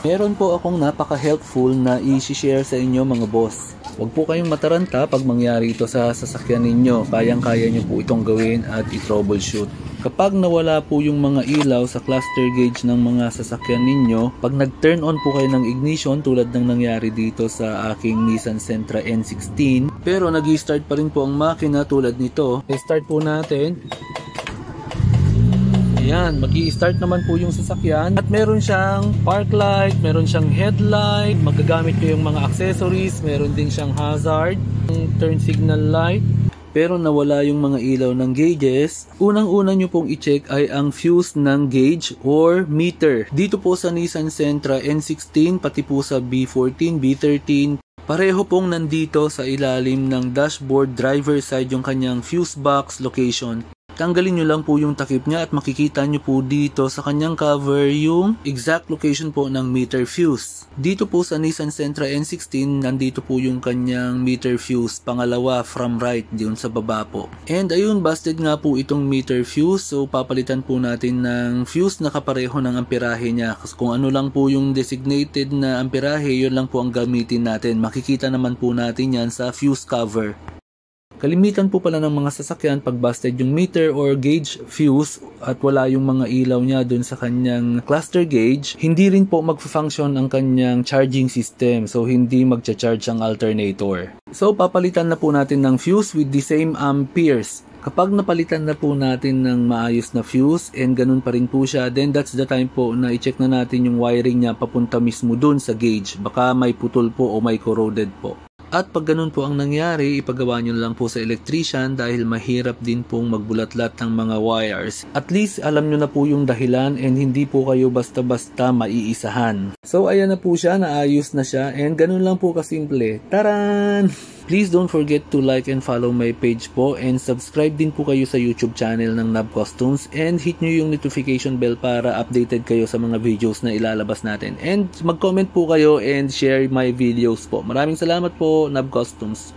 Meron po akong napaka-helpful na i-share sa inyo mga boss. Huwag po kayong mataranta pag mangyari ito sa sasakyan ninyo. Kayang-kaya nyo po itong gawin at i-troubleshoot. Kapag nawala po yung mga ilaw sa cluster gauge ng mga sasakyan ninyo, pag nag-turn on po kayo ng ignition tulad ng nangyari dito sa aking Nissan Sentra N16, pero nag-start pa rin po ang makina tulad nito. I-start po natin. Ayan, mag start naman po yung sasakyan at meron siyang park light, meron siyang headlight, magagamit ko yung mga accessories, meron din siyang hazard, turn signal light, pero nawala yung mga ilaw ng gauges, unang-una nyo pong i-check ay ang fuse ng gauge or meter. Dito po sa Nissan Sentra N16, pati po sa B14, B13, Pareho pong nandito sa ilalim ng dashboard driver side yung kanyang fuse box location. Tanggalin nyo lang po yung takip niya at makikita nyo po dito sa kanyang cover yung exact location po ng meter fuse. Dito po sa Nissan Sentra N16, nandito po yung kanyang meter fuse, pangalawa from right, diyon sa baba po. And ayun, busted nga po itong meter fuse, so papalitan po natin ng fuse na kapareho ng amperahe niya. Kung ano lang po yung designated na amperahe, yun lang po ang gamitin natin. Makikita naman po natin yan sa fuse cover. Kalimitan po pala ng mga sasakyan pag busted yung meter or gauge fuse at wala yung mga ilaw niya dun sa kanyang cluster gauge, hindi rin po magfa-function ang kanyang charging system so hindi magcha-charge ang alternator. So papalitan na po natin ng fuse with the same amperes. Kapag napalitan na po natin ng maayos na fuse and ganun pa rin po siya, then that's the time po na i-check na natin yung wiring niya papunta mismo dun sa gauge. Baka may putol po o may corroded po. At pag ganun po ang nangyari, ipagawa nyo lang po sa electrician dahil mahirap din pong magbulatlat ng mga wires. At least alam nyo na po yung dahilan and hindi po kayo basta-basta maiisahan. So ayan na po siya, naayos na siya and ganun lang po kasimple. Taran! Please don't forget to like and follow my page po and subscribe din po kayo sa YouTube channel ng Nab Costumes and hit nyo yung notification bell para updated kayo sa mga videos na ilalabas natin. And mag-comment po kayo and share my videos po. Maraming salamat po Nab Costumes.